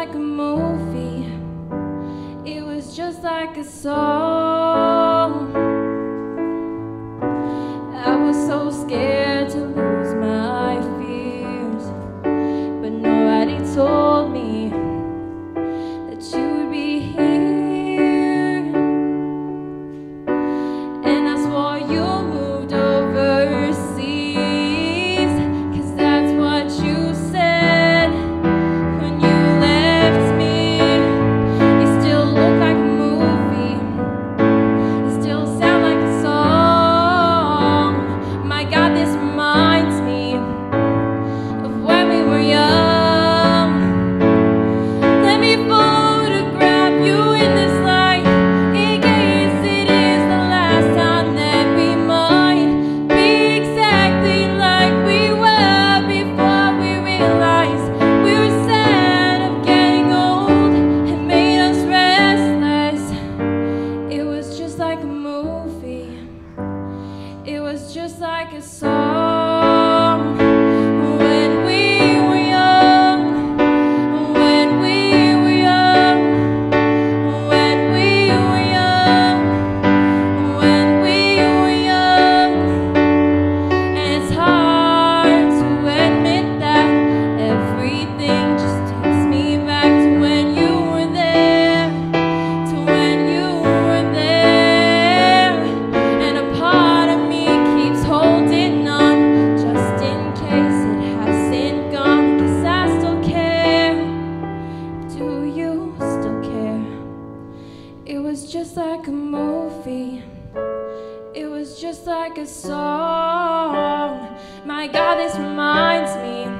like a movie, it was just like a song. I was so scared. like a song. just like a song. My God, this reminds me.